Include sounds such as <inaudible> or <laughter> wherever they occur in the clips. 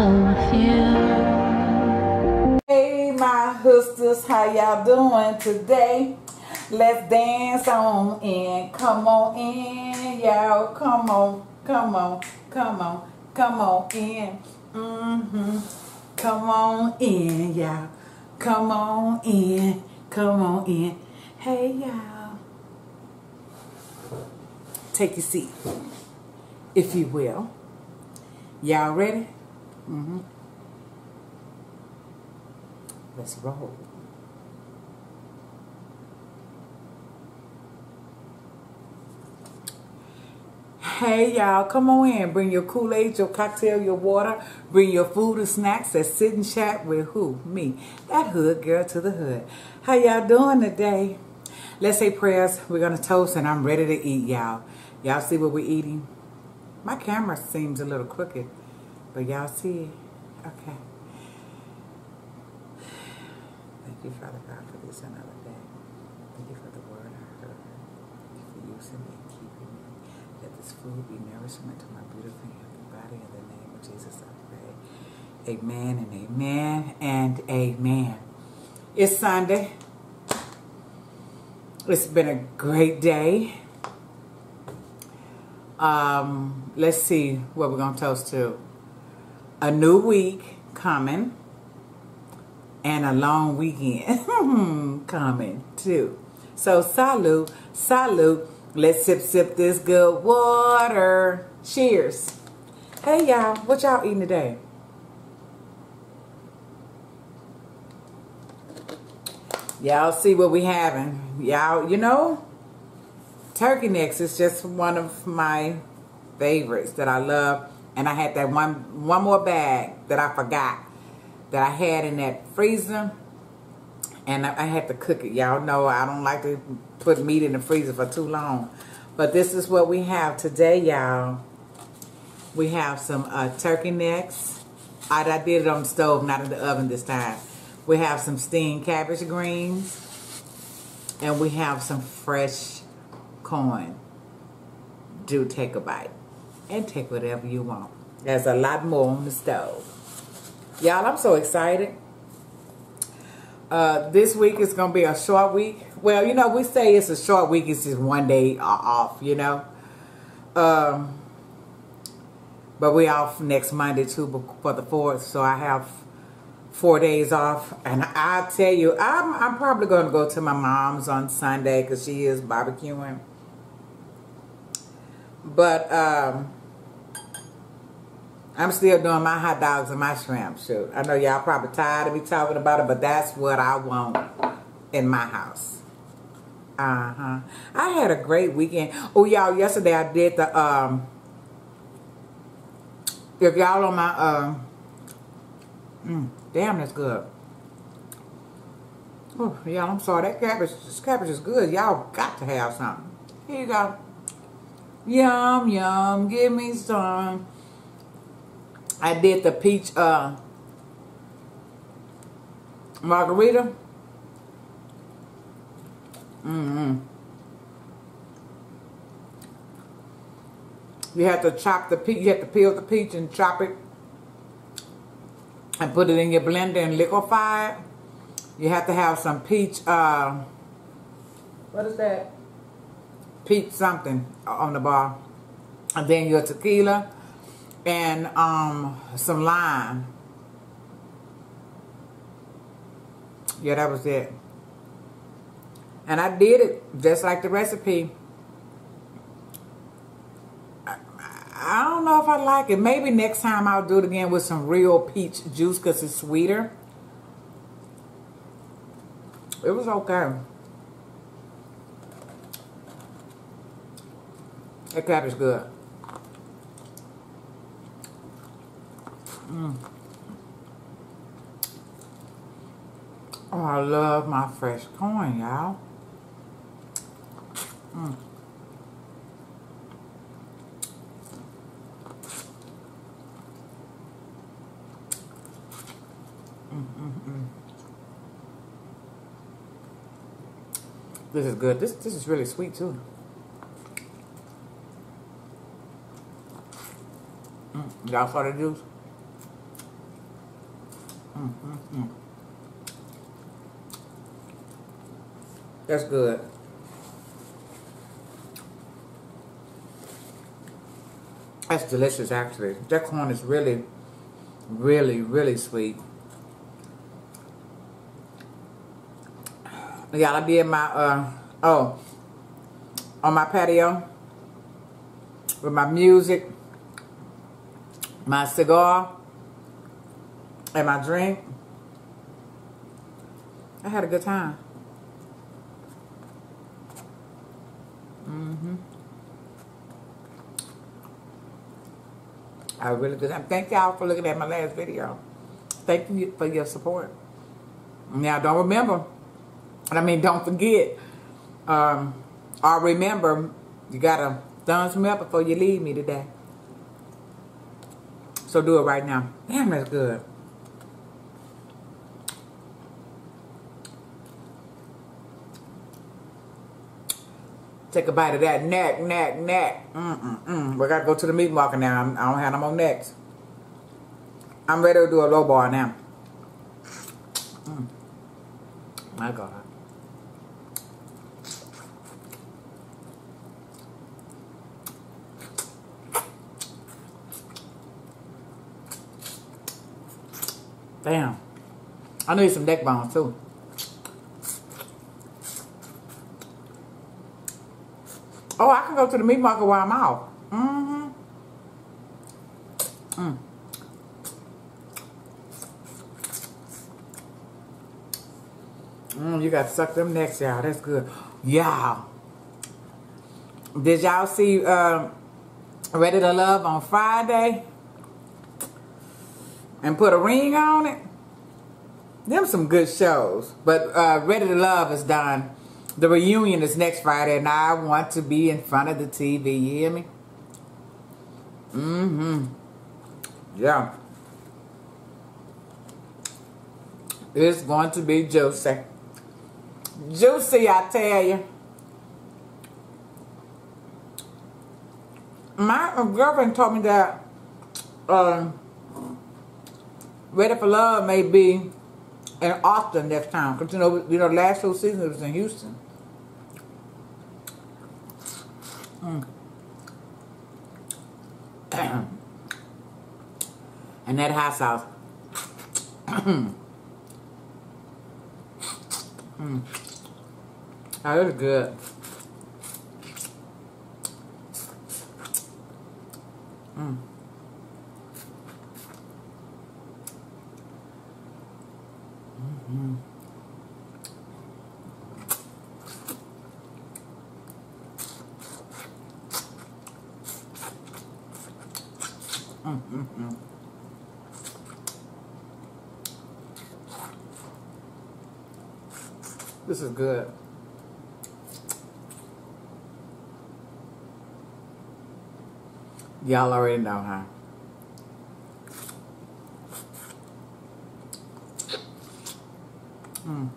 Hey, my hustlers, how y'all doing today? Let's dance on in. Come on in, y'all. Come on, come on, come on, come on in. Mm-hmm. Come on in, y'all. Come on in. Come on in. Hey, y'all. Take your seat, if you will. Y'all ready? Mm-hmm. Let's roll. Hey y'all, come on in. Bring your Kool-Aid, your cocktail, your water. Bring your food and snacks and sit and chat with who? Me. That hood girl to the hood. How y'all doing today? Let's say prayers. We're going to toast and I'm ready to eat, y'all. Y'all see what we're eating? My camera seems a little crooked, but y'all see it? Okay. Thank you, Father God, for this another day. Thank you for the word I heard. Thank you for using me and keeping me. Let this food be nourishment to my beautiful healthy body. In the name of Jesus, I pray. Amen and amen and amen. It's Sunday. It's been a great day. Um, let's see what we're going to toast to. A new week coming and a long weekend <laughs> coming too. So salute, salute. Let's sip sip this good water. Cheers. Hey y'all, what y'all eating today? Y'all see what we having. Y'all, you know, turkey necks is just one of my favorites that I love. And I had that one one more bag that I forgot that I had in that freezer. And I, I had to cook it. Y'all know I don't like to put meat in the freezer for too long. But this is what we have today, y'all. We have some uh, turkey necks. I, I did it on the stove, not in the oven this time. We have some steamed cabbage greens. And we have some fresh corn. Do take a bite. And take whatever you want. There's a lot more on the stove. Y'all, I'm so excited. Uh, this week is going to be a short week. Well, you know, we say it's a short week. It's just one day off, you know. Um, but we off next Monday, too, for the 4th. So I have four days off. And I tell you, I'm, I'm probably going to go to my mom's on Sunday because she is barbecuing. But um, I'm still doing my hot dogs and my shrimp shoot. I know y'all probably tired of me talking about it, but that's what I want in my house. Uh-huh. I had a great weekend. Oh, y'all, yesterday I did the, um, if y'all on my, um, mm, damn, that's good. Oh, y'all, I'm sorry. That cabbage, this cabbage is good. Y'all got to have something. Here you go. Yum, yum. Give me some. I did the peach uh, margarita. Mm-hmm. You have to chop the peach. You have to peel the peach and chop it and put it in your blender and liquefy it. You have to have some peach, uh, what is that? Peach something on the bar. And then your tequila and um, some lime. Yeah, that was it. And I did it just like the recipe. I, don't know if I like it. Maybe next time I'll do it again with some real peach juice because it's sweeter. It was okay. That cabbage is good. Mm. Oh, I love my fresh corn, y'all. Mm. Mm, mm, mm. This is good. This this is really sweet too. Y'all saw the juice? That's good. That's delicious, actually. That corn is really, really, really sweet. Y'all, I be in my, uh, oh, on my patio with my music, my cigar, and my drink. I had a good time. Mm-hmm. I really good time. Thank y'all for looking at my last video. Thank you for your support. Now, don't remember, I mean, don't forget, um, or remember, you gotta thumbs me up before you leave me today. So do it right now. Damn, that's good. Take a bite of that neck, neck, neck. Mm-mm-mm. We gotta go to the meat market now. I'm, I don't have no more necks. I'm ready to do a low bar now. Mm. My God. Damn. I need some neck bones too. Oh, I can go to the meat market while I'm out. Mm-hmm. Mm. Mm, you got to suck them necks out. That's good. Yeah. Did y'all see uh, Ready to Love on Friday? And put a ring on it? Them some good shows. But uh, Ready to Love is done. The reunion is next Friday, and I want to be in front of the TV. You hear me? Mm-hmm. Yeah. It's going to be juicy. Juicy, I tell you. My girlfriend told me that um, Ready for Love may be in Austin next time. Because, you know, you know, last show season it was in Houston. And that hot sauce. mm. That is good. Mm. This is good. Y'all already know, huh? Mm.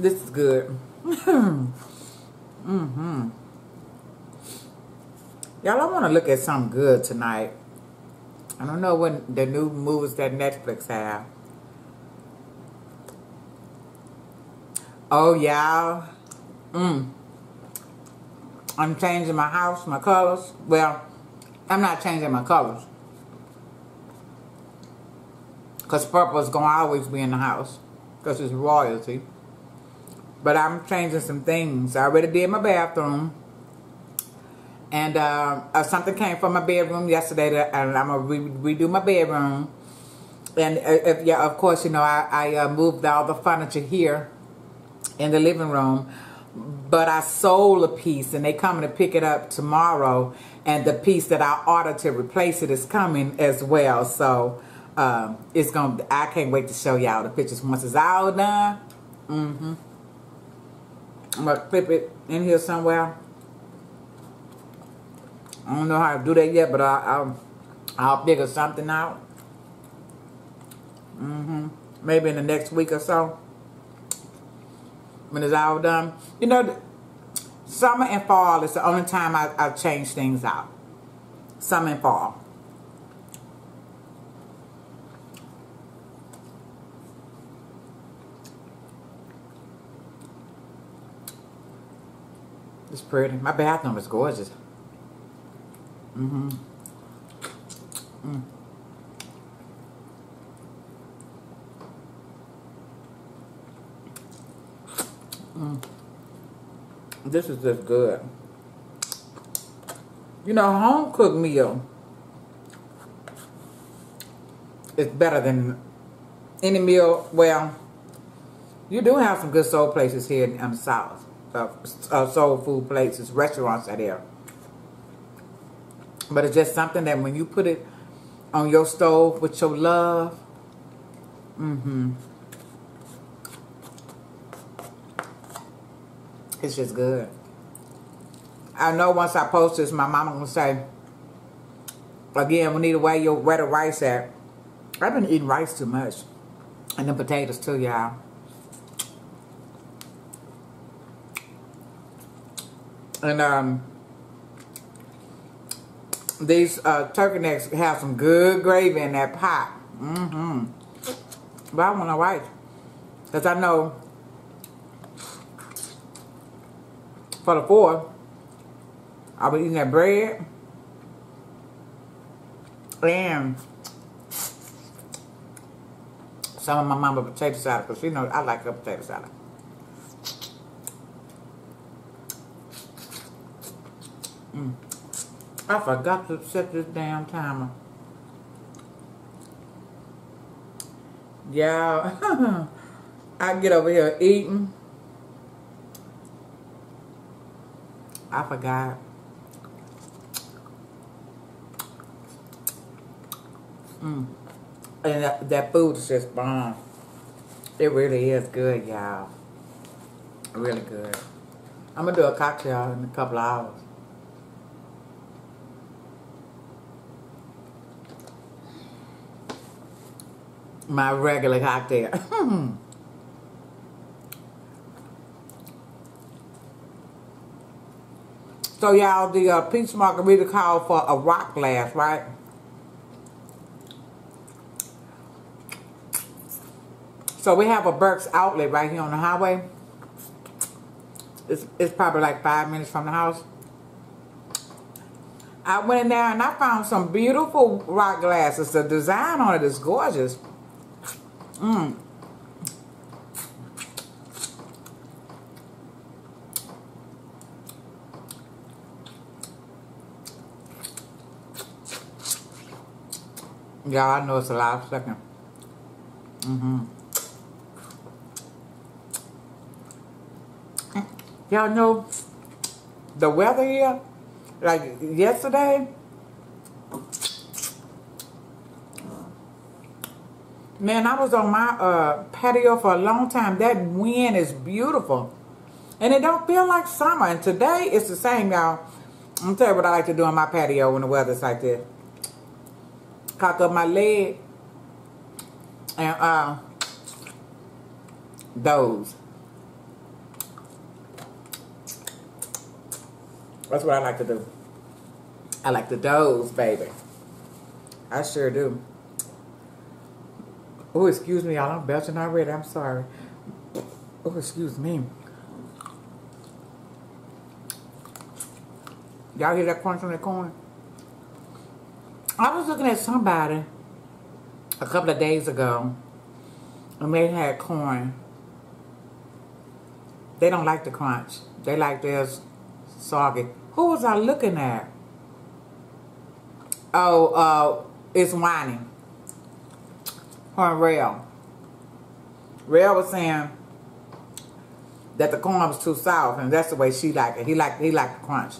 This is good. <laughs> mm-hmm. Y'all, I want to look at something good tonight. I don't know what the new movies that Netflix have. Oh, y'all. Mm. I'm changing my house, my colors. Well, I'm not changing my colors. Because purple is going to always be in the house. Because it's royalty. But I'm changing some things. I already did my bathroom. And uh, uh, something came from my bedroom yesterday. That, and I'm going to re redo my bedroom. And uh, if, yeah, of course, you know, I, I uh, moved all the furniture here in the living room. But I sold a piece and they coming to pick it up tomorrow. And the piece that I ordered to replace it is coming as well. So um, it's gonna. I can't wait to show y'all the pictures once it's all done. Mm-hmm. I'm gonna clip it in here somewhere. I don't know how to do that yet, but I, I'll I'll figure something out. Mm-hmm. Maybe in the next week or so when it's all done. You know, summer and fall is the only time I, I change things out. Summer and fall. It's pretty. My bathroom is gorgeous. Mm-hmm. Mm. Mm. This is just good. You know, home cooked meal is better than any meal. Well, you do have some good soul places here in the South. Uh, uh, soul food places, restaurants out there. But it's just something that when you put it on your stove with your love, mm-hmm. It's just good. I know once I post this, my mama gonna say, again, we need to weigh your where the rice at. I've been eating rice too much. And the potatoes too, y'all. And um these uh, turkey necks have some good gravy in that pot. Mm-hmm. But I want to rice. Because I know for the four, I'll be eating that bread and some of my mama potato salad because she knows I like her potato salad. Mm. I forgot to set this damn timer. Y'all, <laughs> I get over here eating. I forgot. Mm. And that, that food is just bomb. It really is good, y'all. Really good. I'm going to do a cocktail in a couple hours. My regular cocktail. <laughs> so y'all, the uh, peach margarita called for a rock glass, right? So we have a Burke's outlet right here on the highway. It's, it's probably like five minutes from the house. I went in there and I found some beautiful rock glasses. The design on it is gorgeous. Mmm. Yeah, I know it's a last second. Mm-hmm. Y'all know the weather here, like yesterday, man, I was on my uh, patio for a long time. That wind is beautiful. And it don't feel like summer. And today, it's the same, y'all. I'm tell you what I like to do on my patio when the weather's like this. Cock up my leg. And, uh, those. That's what I like to do. I like to doze, baby. I sure do. Oh, excuse me, y'all. I'm belching already. I'm sorry. Oh, excuse me. Y'all hear that crunch on the corn? I was looking at somebody a couple of days ago and they had corn. They don't like the crunch. They like theirs soggy. Who was I looking at? Oh, uh, it's whining. Her and Rail. Rail was saying that the corn was too soft, and that's the way she liked it. He liked he liked the crunch.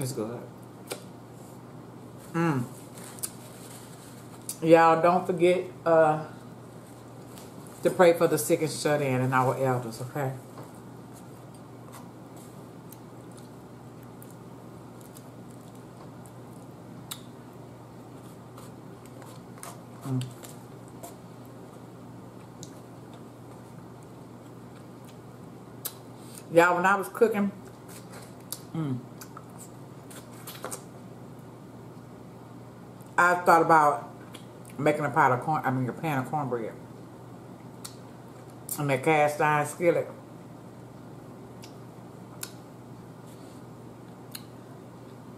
It's good. Mmm. Y'all don't forget uh, to pray for the sick and shut in and our elders, okay? Mm. Y'all, when I was cooking, mm, I thought about making a pot of corn, I mean a pan of cornbread. And that cast iron skillet.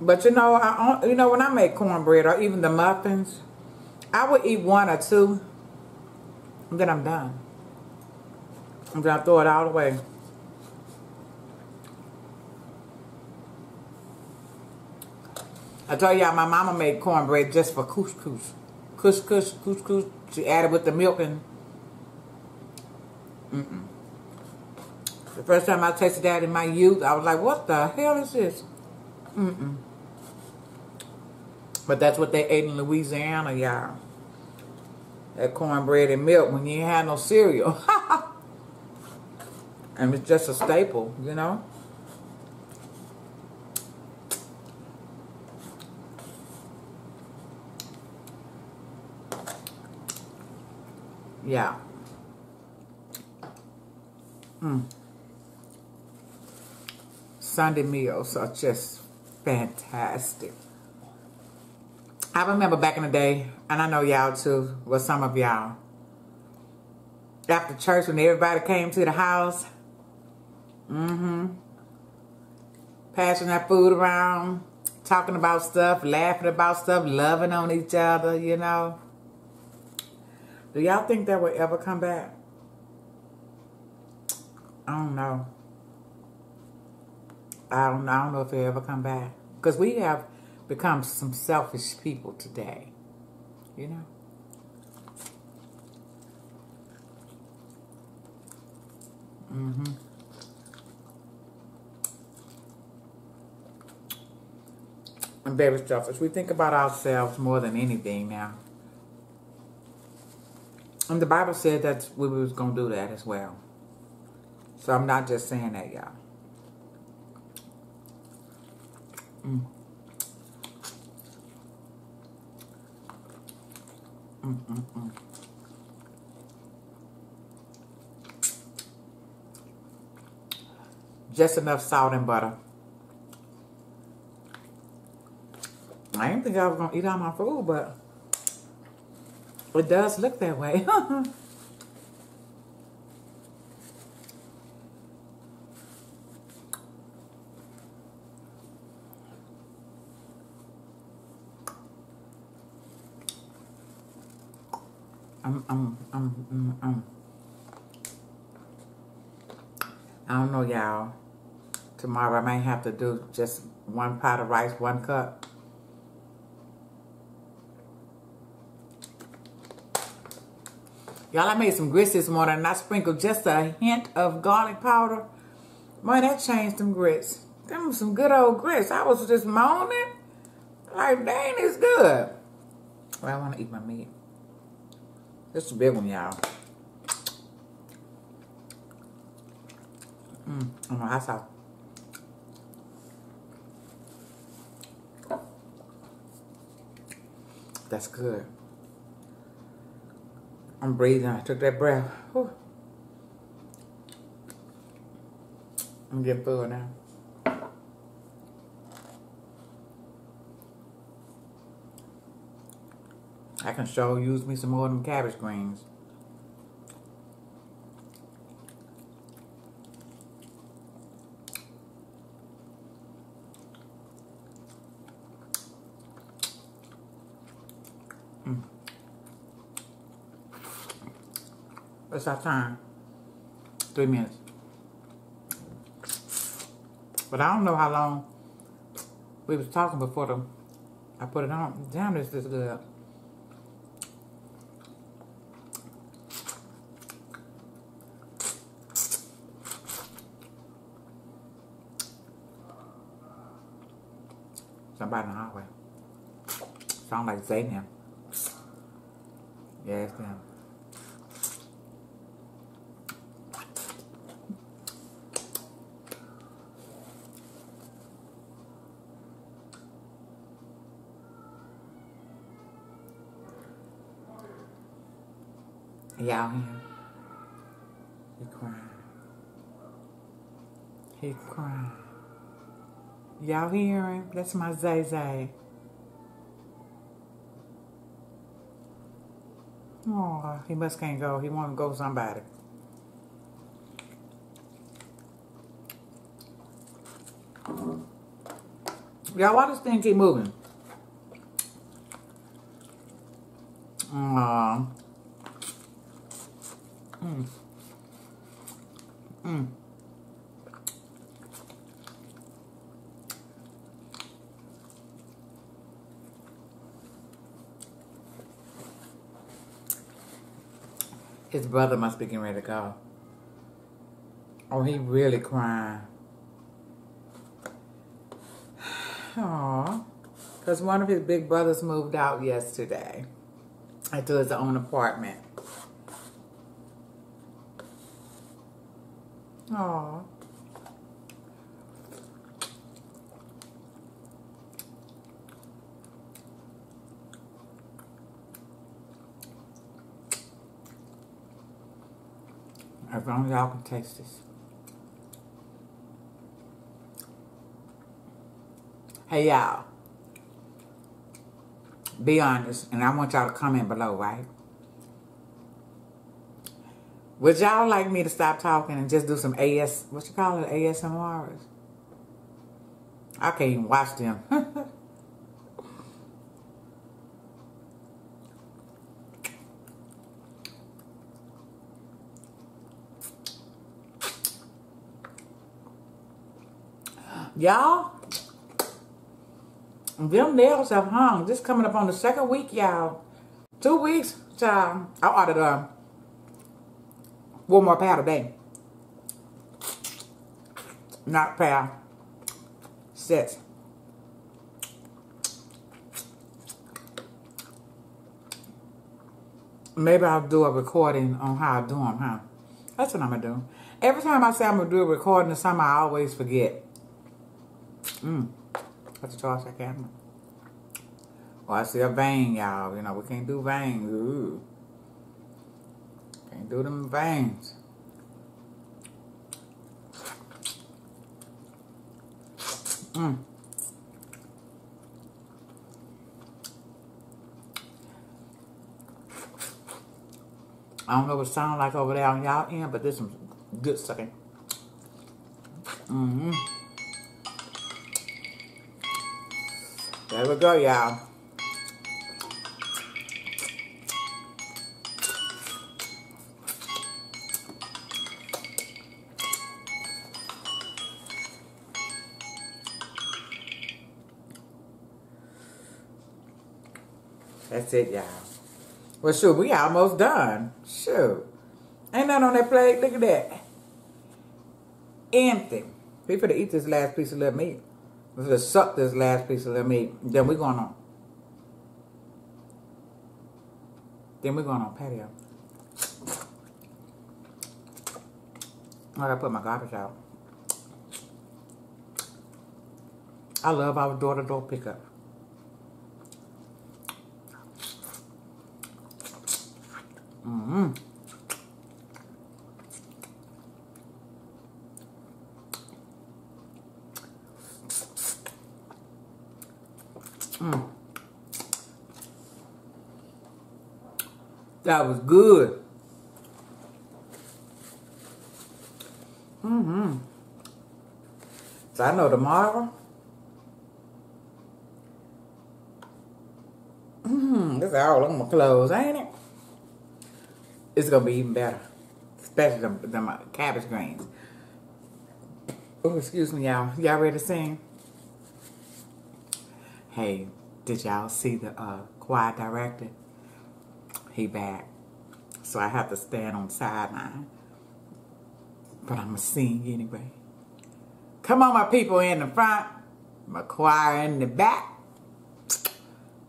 But you know, I you know when I make cornbread or even the muffins, I would eat one or two, and then I'm done. And then I throw it all away. I told y'all my mama made cornbread just for couche-couche. Couche-couche, couche-couche. She added with the milk and... Mm -mm. The first time I tasted that in my youth, I was like, what the hell is this? Mm-mm. But that's what they ate in Louisiana, y'all. That cornbread and milk when you ain't had no cereal. <laughs> and it's just a staple, you know? Yeah. Mm. Sunday meals are just fantastic. I remember back in the day, and I know y'all too, well some of y'all, after church when everybody came to the house, mm-hmm, passing that food around, talking about stuff, laughing about stuff, loving on each other, you know. Do y'all think that will ever come back? I don't know. I don't, I don't know if it ever come back. Because we have become some selfish people today. You know? Mm-hmm. I'm very selfish. We think about ourselves more than anything now. And the Bible said that we was going to do that as well. So I'm not just saying that, y'all. Mm. Mm, mm. Just enough salt and butter. I didn't think I was going to eat all my food, but it does look that way. I'm, I'm, I'm, I'm, I'm. I don't know, y'all. Tomorrow I may have to do just one pot of rice, one cup. Y'all, I made some grits this morning and I sprinkled just a hint of garlic powder. Man, that changed some grits. Them some good old grits. I was just moaning. Like, dang, it's good. Well, I want to eat my meat. This is a big one, y'all. Mmm, my hot sauce. That's good. I'm breathing. I took that breath. Whew. I'm getting full now. I can show use me some more of them cabbage greens. What's our time? Three minutes. But I don't know how long we was talking before the I put it on. Damn, this is good. Somebody in the hallway. Sound like Zayden. Yeah, it's them. Y'all? You crying. He crying. Y'all hear him? That's my Zay Zay. Oh, he must can't go. He want to go somebody. Y'all, why this thing keep moving? Aww. Mm. Mm. His brother must be getting ready to go. Oh, he really crying. Aw. Because one of his big brothers moved out yesterday into his own apartment. Aw. As long as y'all can taste this. Hey y'all. Be honest, and I want y'all to comment below, right? Would y'all like me to stop talking and just do some AS, what you call it, ASMRs? I can't even watch them. <laughs> Y'all, them nails have hung. Just coming up on the second week, y'all. Two weeks, child. I ordered um, one more powder day. Not powder. Sets. Maybe I'll do a recording on how I do them, huh? That's what I'm going to do. Every time I say I'm going to do a recording of something, I always forget. Mmm. That's a toss I can. Oh, I see a vein, y'all. You know, we can't do veins. Ooh. Can't do them veins. Mmm. I don't know what it sounds like over there on y'all end, but there's some good sucking. Mm-hmm. There we go, y'all. That's it, y'all. Well, shoot, we almost done. Shoot. Ain't nothing on that plate. Look at that. Empty. We to eat this last piece of little meat. We to suck this last piece of little meat. Then we going on. Then we going on patio. I gotta put my garbage out. I love our door-to-door pickup. Mm-hmm. Mm. That was good. Mm-hmm. So I know tomorrow. Mmm, this is all on my clothes, ain't it? It's gonna be even better, especially the, the cabbage greens. Oh, excuse me, y'all. Y'all ready to sing? Hey, did y'all see the uh, choir director? He back. So I have to stand on the sideline. But I'm going to sing anyway. Come on, my people in the front. My choir in the back.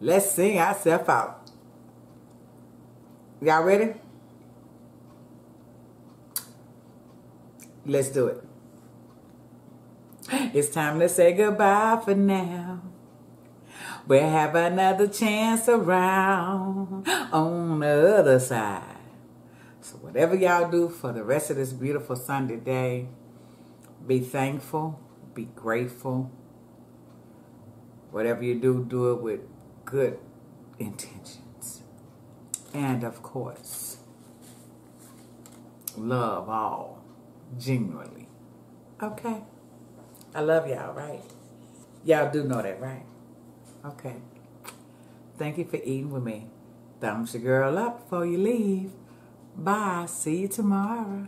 Let's sing ourselves out. Y'all ready? Let's do it. It's time to say goodbye for now. We'll have another chance around on the other side. So whatever y'all do for the rest of this beautiful Sunday day, Be thankful. Be grateful. Whatever you do, do it with good intentions. And of course, love all genuinely. Okay. I love y'all, right? Y'all do know that, right? Okay. Thank you for eating with me. Thumbs your girl up before you leave. Bye. See you tomorrow.